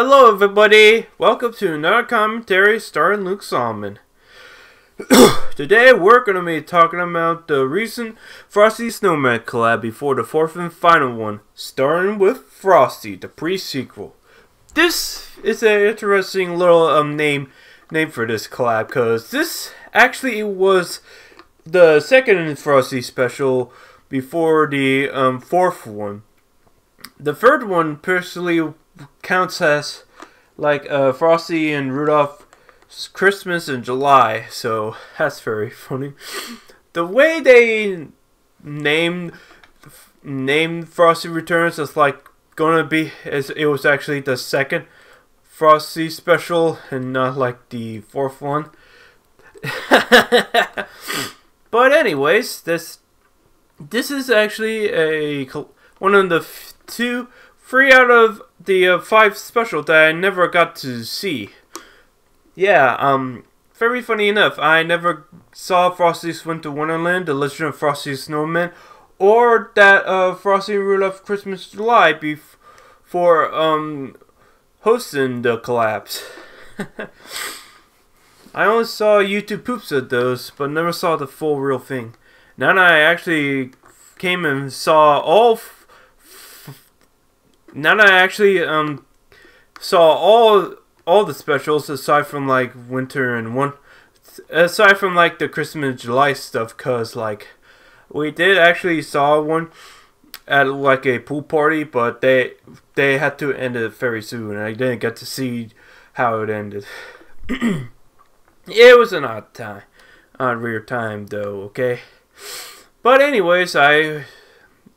Hello, everybody! Welcome to another commentary starring Luke Salmen. Today, we're going to be talking about the recent Frosty Snowman collab before the fourth and final one, starting with Frosty, the pre-sequel. This is an interesting little um name name for this collab, because this actually was the second Frosty special before the um, fourth one. The third one personally counts as like uh, Frosty and Rudolph Christmas in July, so that's very funny. The way they named named Frosty Returns is like gonna be as it was actually the second Frosty special and not like the fourth one. but anyways, this this is actually a one of the two, three out of the uh, five special that I never got to see. Yeah, um, very funny enough, I never saw Frosty's Winter Wonderland, The Legend of Frosty Snowman, or that uh, Frosty Rudolph Christmas July before um, hosting the collapse. I only saw YouTube poops of those, but never saw the full real thing. Now that I actually came and saw all now that I actually um saw all all the specials aside from like winter and one aside from like the Christmas July stuff cuz like we did actually saw one at like a pool party but they they had to end it very soon and I didn't get to see how it ended. it was an odd time. Odd weird time though, okay? But anyways, I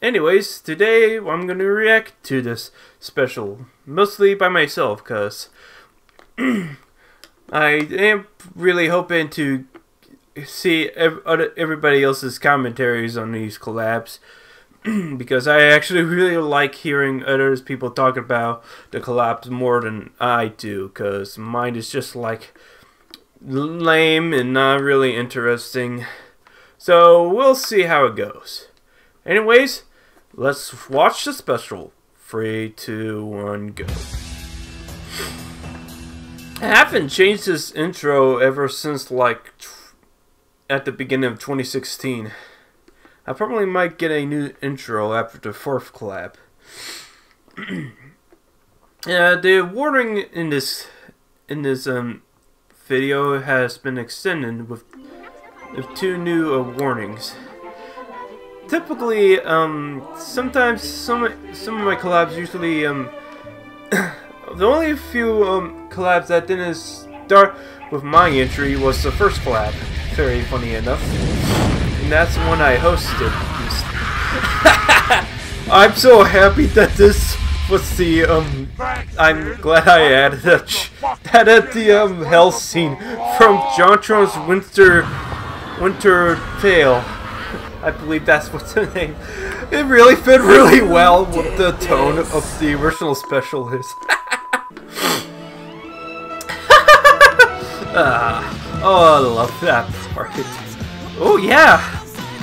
anyways, today I'm going to react to this special, mostly by myself, because I am really hoping to see everybody else's commentaries on these collabs, because I actually really like hearing others people talk about the collabs more than I do, because mine is just like lame and not really interesting. So we'll see how it goes. Anyways, Let's watch the special. Three, two, one, go. I haven't changed this intro ever since like at the beginning of 2016. I probably might get a new intro after the fourth collab. yeah, the warning in this in this um video has been extended with with two new uh, warnings typically, um, sometimes some some of my collabs usually, um, the only few um, collabs that didn't start with my entry was the first collab. Very funny enough, and that's the one I hosted. I'm so happy that this was the um. I'm glad I added that at the um hell scene from JonTron's Winter Winter Tale. I believe that's what's the name. It really fit really well with the tone of the original special is. ah, oh, I love that part. Oh yeah,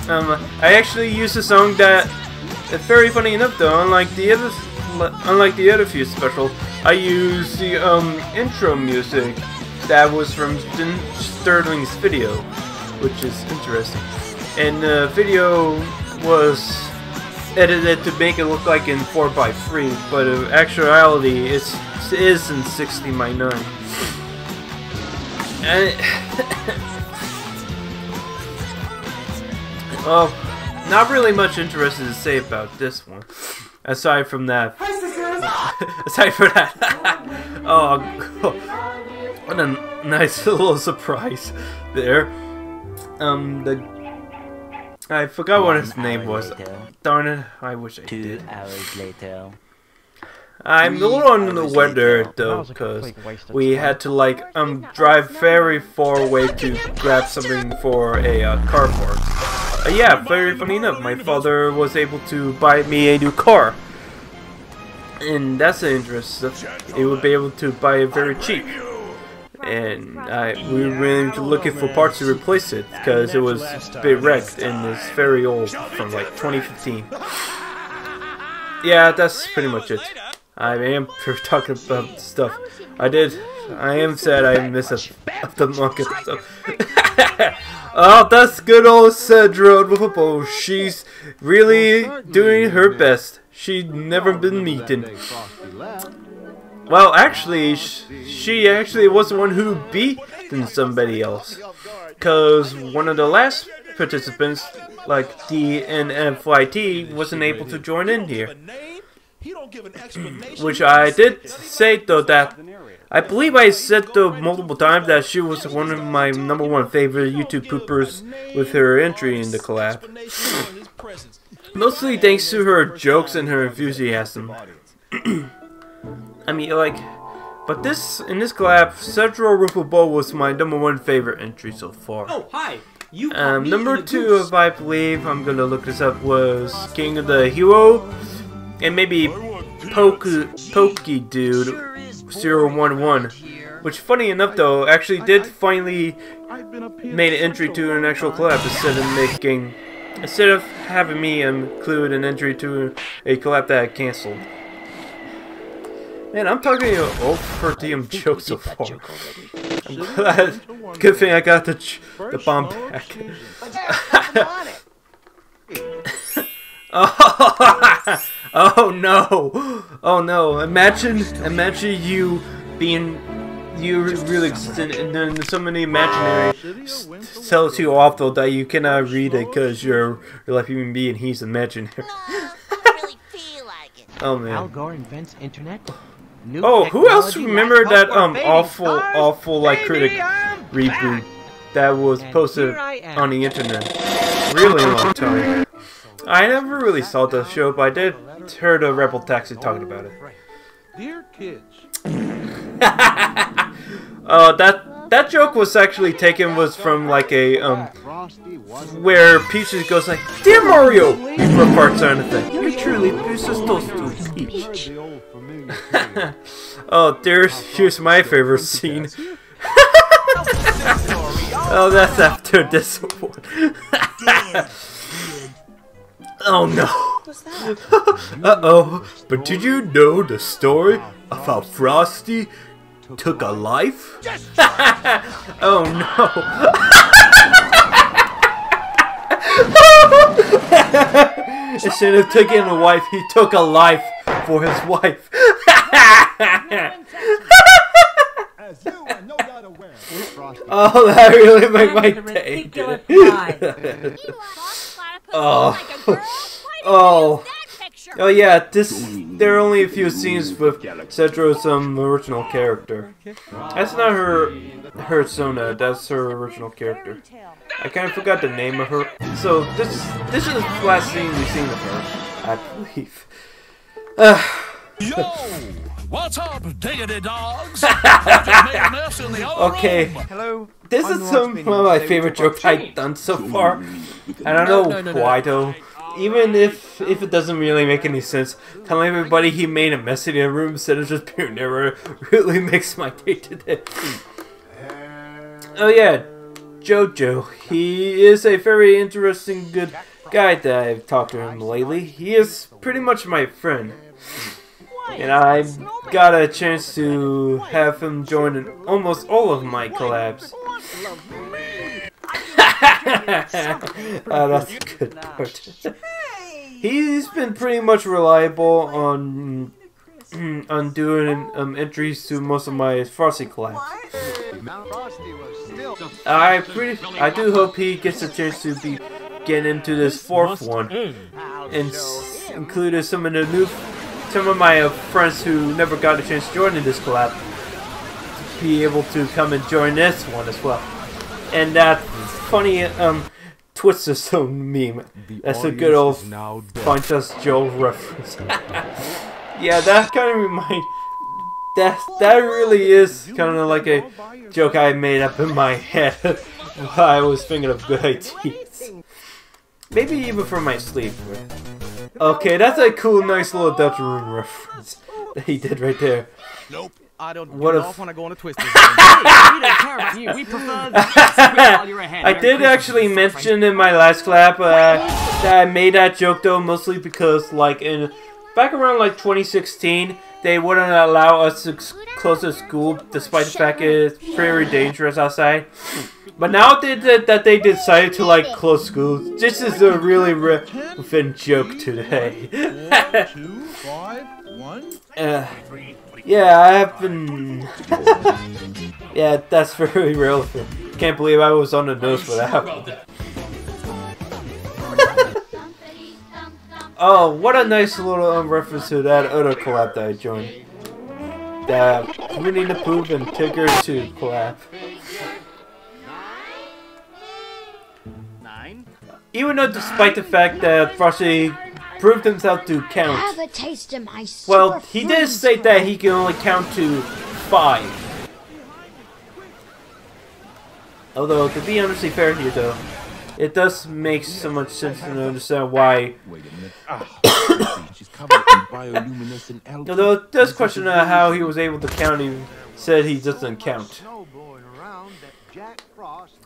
um, I actually used a song that, very funny enough though, unlike the other, unlike the other few specials, I used the um intro music that was from Sterling's video, which is interesting and the video was edited to make it look like in 4x3, but in actuality it's, it is in 60 by 9. And well, not really much interested to say about this one. Aside from that. aside from that. oh, what a nice little surprise there. Um, the I forgot One what his name was. Later. Darn it! I wish I Two did. Two hours later. I'm a little under the weather though, because we had to like um drive very far away to grab something for a uh, car park. Uh, yeah, very funny enough, my father was able to buy me a new car, and that's the interest. He would be able to buy it very cheap and I, we were looking for parts to replace it because it was a bit wrecked and it's very old from like 2015. Yeah, that's pretty much it. I am talking about stuff. I did. I am sad I miss a, the manga stuff. oh, that's good old Cedro. She's really doing her best. She's never been meeting. Well, actually, she actually was the one who beat somebody else. Because one of the last participants, like DNFYT, wasn't able to join in here. Which I did say though that I believe I said though multiple times that she was one of my number one favorite YouTube poopers with her entry in the collab. Mostly thanks to her jokes and her enthusiasm. I mean, like, but this in this collab, Central Ripple Bowl was my number one favorite entry so far. Oh, hi. You um, number two, if I believe, I'm gonna look this up, was King of the Hero, and maybe Poke Pokey Dude 011. Which, funny enough, though, actually did finally made an entry to an actual collab instead of making, instead of having me include an entry to a collab that I canceled. Man, I'm talking you old per diem joke so far. I'm glad. Good thing I got the the bomb back. oh, oh no! Oh no! Imagine, imagine you being you really and then so many imaginary tells you off though that you cannot read it because you're you're like human being. He's imaginary. oh man. Al Gore invents internet. New oh, who else remembered that um awful, stars? awful like critic reboot that was posted on the internet? Really long time. I never really saw the show, but I did heard a Rebel Taxi talking about it. Dear kids. uh, that that joke was actually taken was from like a um where Peach goes like, "Dear Mario," for parts or anything. You truly those to Peach. oh, there's here's my favorite scene. oh, that's after this one. oh no. uh oh. But did you know the story of how Frosty took a life? oh no. Instead of taking a wife, he took a life for his wife. oh, that really made my day. oh. oh. Oh yeah, this there are only a few scenes with Cedra's some original character. That's not her her Sona, that's her original character. I kind of forgot the name of her. So this this is the last scene we've seen of her, I believe. Uh, Yo, what's up, diggity dogs? okay. Hello. This is some of my favorite jokes I've done so far. I don't know no, no, no, why though. Even if if it doesn't really make any sense, telling everybody he made a mess in the room instead of just being there really makes my day today. Oh yeah, Jojo. He is a very interesting, good guy that I've talked to him lately. He is pretty much my friend. And I got a chance to have him join in almost all of my collabs. oh, that's a good part. He's been pretty much reliable on on doing um, entries to most of my Frosty collabs. I pretty I do hope he gets a chance to be getting into this fourth one and included some of the new some of my uh, friends who never got a chance to join in this collab to be able to come and join this one as well. And that funny um, Twister Zone meme. That's a good old Find Us Joe reference. yeah, that kind of reminds. That that really is kind of like a joke I made up in my head while I was thinking of good ideas. Maybe even from my sleep. Okay, that's a cool, nice little Dutch room reference that he did right there. Nope. I don't what off when I go on a twist. hey, we We prefer I did actually mention in my last clap uh, that I made that joke though mostly because like in back around like 2016 they wouldn't allow us to close the school despite the fact it's very dangerous outside. But now they did that they decided to like close schools. This is a really relevant joke today. Four, two, five, one. Uh, yeah, I have been. yeah, that's very relevant. Can't believe I was on the nose for that. Oh, what a nice little um, reference to that other collab that I joined. The Winnie the Pooh and Tigger 2 collab. Nine. Even though, despite the fact that Frosty proved himself to Have count, a taste of my well, he did freeze state that he can only count to five. Although, to be honestly fair here, though, it does make so much sense to understand why. Wait a minute. Ah, she's covered in bioluminescent algae. Although it does question uh, how he was able to count. He said he doesn't count.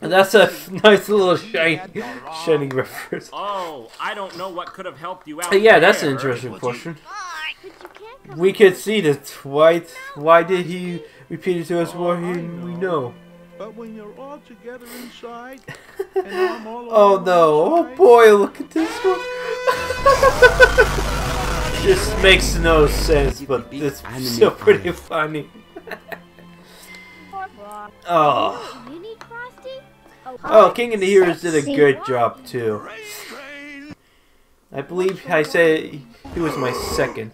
And that's a nice little shiny, shining reference. Oh, I don't know what could have helped you out. Yeah, that's an interesting question. But can't We could see that. Why? Why did he repeat it to us more than we know? But when you're all together inside, and I'm all Oh alone no! Oh boy! Look at this one. this makes no sense, but it's still pretty funny. oh. You need Frosty? Oh, King of the Heroes did a good job too. I believe I say he was my second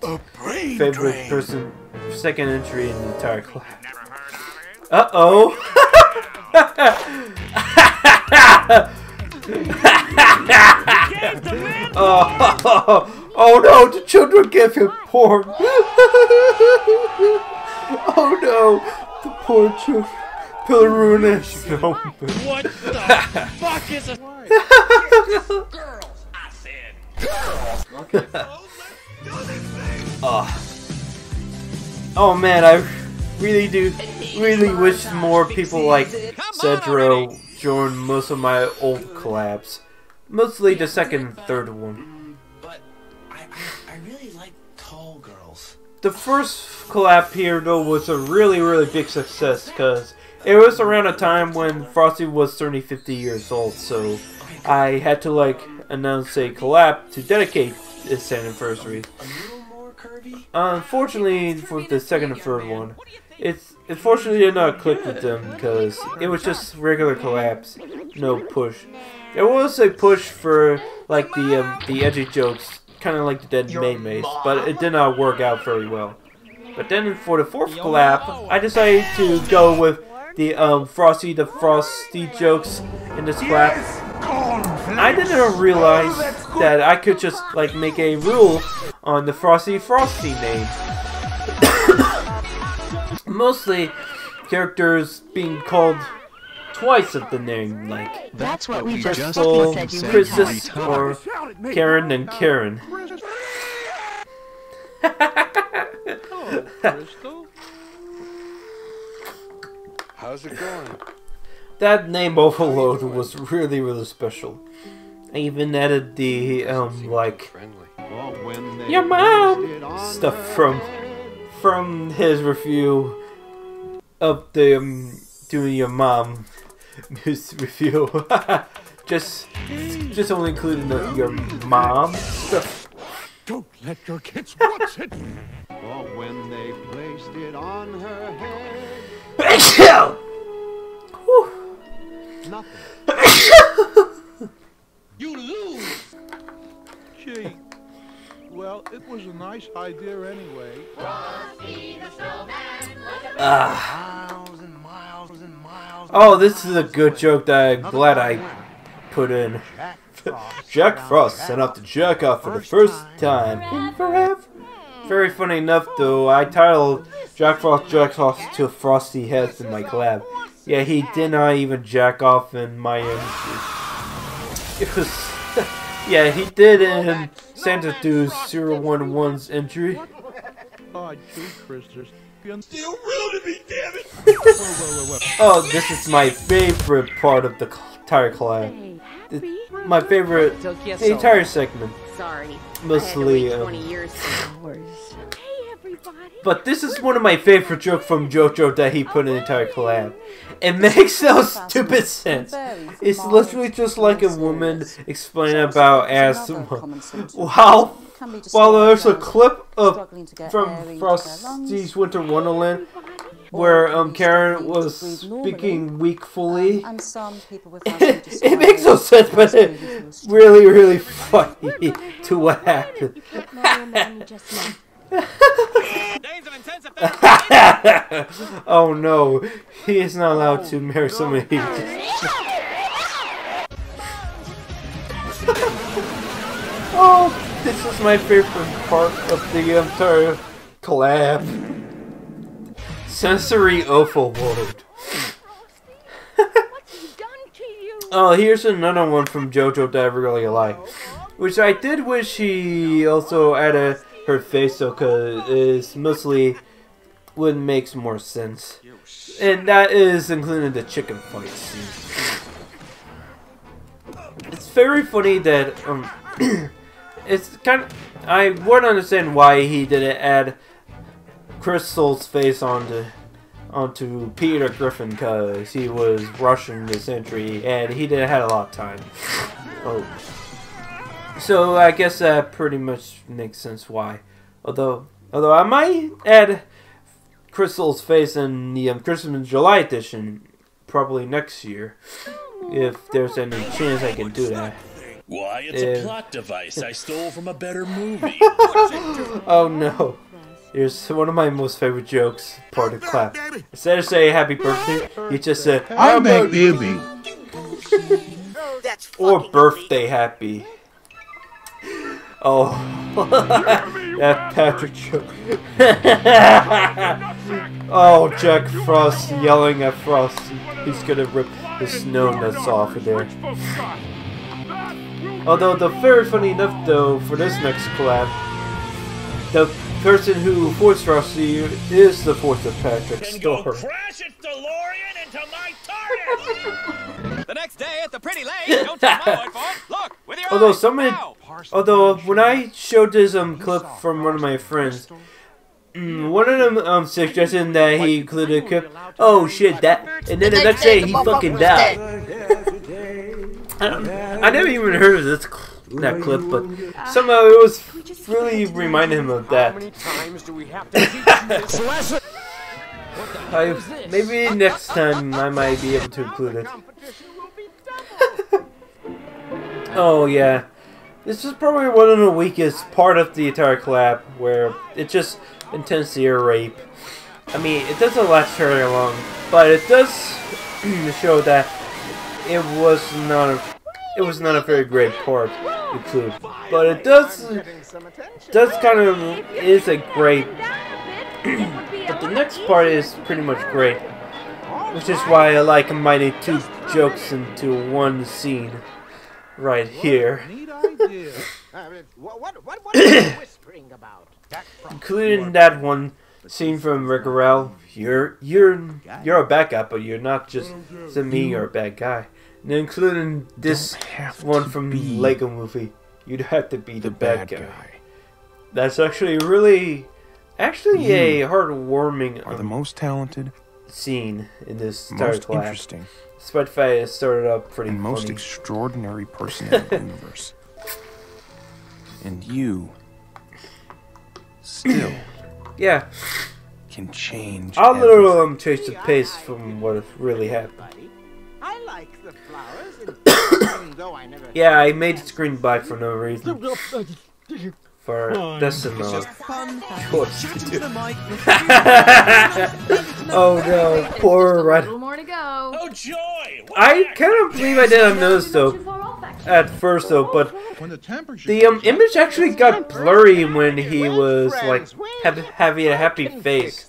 favorite person, second entry in the entire class. Uh oh. Oh, oh no, the children give him porn. oh no, the poor children. Pillaruna is no What the fuck is a Oh. oh man, I really do, really wish more people like Cedro joined most of my old collabs. Mostly the second and third one. But I, I, really like tall girls. The first collab here though was a really, really big success because it was around a time when Frosty was turning 50 years old, so I had to like announce a collab to dedicate its anniversary. A little more curvy. Unfortunately, for the second and third one, it's unfortunately did not click with them because it was just regular collapse, no push. There was a push for like the um, the edgy jokes, kind of like the Dead Maymays, but it did not work out very well. But then for the fourth collab, I decided to go with the um, Frosty the Frosty jokes in this collab. I didn't realize that I could just like make a rule on the Frosty Frosty name. Mostly characters being called twice of the name, like That's what we just Crystal, fucking said you would or Karen and Karen. Hello, Crystal. How's it going? That name overload was really, really special. I even added the um like your mom stuff from from his review of the um, doing your mom review. just just only including the your mom stuff. Don't let your kids watch it. But when they placed it on her head, Whew. nothing. You lose. Gee. Well, it was a nice idea anyway. Ah. Oh, this is a good joke that I'm glad I put in. Jack Frost sent out to jerk off for the first time in forever. Very funny enough, though, I titled Jack Frost jerks off to Frosty Heads in my collab. Yeah, he did not even jack off in my entry. It was. yeah, he did in Santa Dude's 011's entry. Oh. Still real to me, damn it. Oh, this is my favorite part of the entire collab. Hey, My favorite. Took The entire segment. Sorry. Mostly, I had to wait um, 20 years for hours. Hey, But this is one of my favorite jokes from JoJo that he put in the entire collab. It makes no stupid sense. It's literally just like a woman explaining about asthma. While, while there's a clip of from Frosty's Winter Wonderland where um Karen was speaking weakfully. And some people with it, it makes no sense, but it's really, really funny to what happened. oh no, he is not allowed to marry somebody. oh, this is my favorite part of the entire collab. Sensory Opal World. Oh, here's another one from JoJo that I really like. Which I did wish he also added her face because it's mostly what makes more sense. And that is including the chicken fight scene. It's very funny that, um, it's kind of, I wouldn't understand why he didn't add Crystal's face onto onto Peter Griffin because he was rushing the century and he didn't have a lot of time. Oh. So I guess that pretty much makes sense why. Although although I might add Crystal's face in the um, Christmas July edition probably next year if there's any chance I can do that. Why, it's a plot device I stole from a better movie. oh no. Here's one of my most favorite jokes, part of clap. Instead of saying happy birthday, he just said, "How about baby. or birthday happy. Oh, that Patrick joke. oh, Jack Frost yelling at Frost. He's gonna rip the snow nuts off of there. Although, the very funny enough, though, for this next collab, the person who forced Frosty is the force of Patrick Storm. Crash its DeLorean into my target! The next day at the Pretty Lake, don't take my word for it. Look, with your Although eyes. somebody, Now. Although when I showed this um clip from one of my friends, mm, one of them um suggested that he included a clip. Oh shit, that, and then the next day he fucking died. I, don't, I never even heard of this that clip, but somehow it was really reminding him of that. times do we have to teach this lesson? I, maybe next time I might be able to include it. Oh yeah, this is probably one of the weakest part of the entire collab, where it just intense ear rape. I mean, it doesn't last very long, but it does show that it was not a, it was not a very great part include. But it does does kind of is a great. but the next part is pretty much great, which is why I like combining two jokes into one scene right here. Neat idea. what, what, what, what are you whispering about? including that one scene from Wreck-It Ralph. You're you're you're a bad guy, but you're not just to me. You're a bad guy. And including this one from the Lego Movie. You'd have to be the, bad, guy. That's actually really, actually a heartwarming Are the um, most talented, scene in this entire most collab. interesting, Despite the fact it started up pretty and most extraordinary person in the universe. And you still yeah, can change. I'll everything. little um change the pace from what really happened. I like the flowers, though I never Yeah, I made it screen black for no reason. For that's enough. oh no, poor Red. more to go. Oh, joy! I kind of believe I didn't notice though at first though, but the um image actually got blurry when he was like have, having a happy face.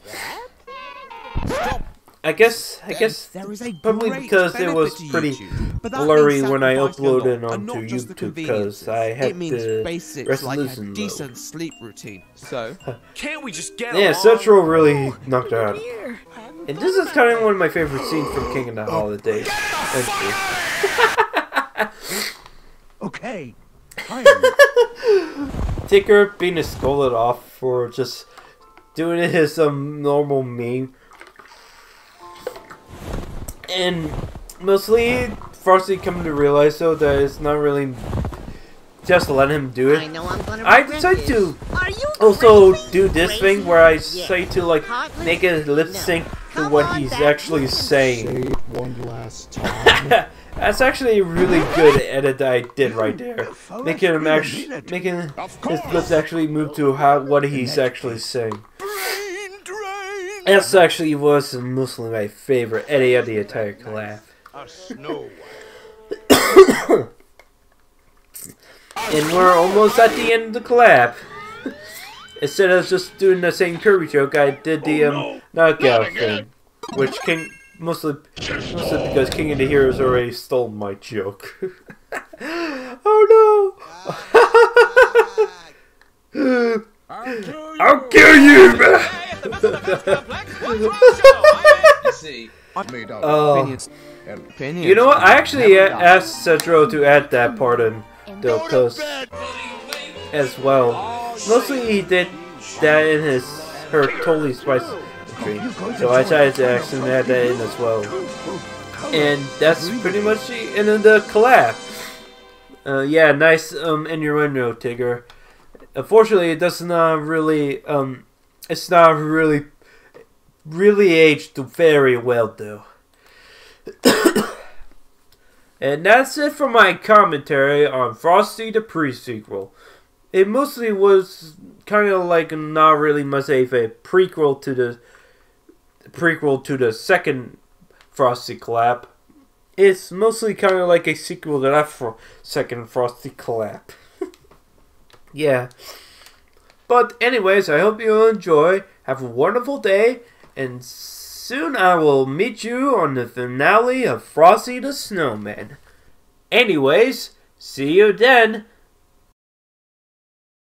I guess I guess There is a probably because it was pretty YouTube, blurry when I uploaded lot, onto and not just the YouTube because. I had it means the basics like a resolution low. decent sleep routine. So, Can't we just get Yeah, along? Central really knocked her out. And this is kind of one of my favorite scenes from King of the Holidays. Thank Okay. you. Tinker being scolded off for just doing his um normal meme, and mostly Frosty coming to realize though that it's not really just let him do it. I know I'm gonna I regret decided this. to also crazy? do this Crazy? thing where I Yeah. say to like Heartless? make it lip No. sync to Come what he's back, actually you can saying. one last time. That's actually a really good edit that I did right there, Follow making him actually making his lips actually move to how what he's actually saying. That's actually was mostly my favorite edit of the entire collab. And we're almost at the end of the collab. Instead of just doing the same Kirby joke, I did the um, knockout thing, which King mostly mostly because King of the Heroes already stole my joke. oh no! I'll kill you! You see, Made up. Oh, Opinions. Opinions. you know what? I actually a- asked Cedro to add that part in, though, cause as well. Mostly he did that in his her totally spicy entry, so I tried to ask him to add that in as well. And that's pretty much the end of the collab. Uh, yeah, nice um innuendo, Tigger. Unfortunately, it does not really um, it's not really really aged very well though. and that's it for my commentary on Frosty the Pre-sequel. It mostly was kind of like not really much of a prequel to the prequel to the second Frosty collab. It's mostly kind of like a sequel to that for second Frosty collab. yeah. But anyways, I hope you enjoy. Have a wonderful day, and soon I will meet you on the finale of Frosty the Snowman. Anyways, see you then.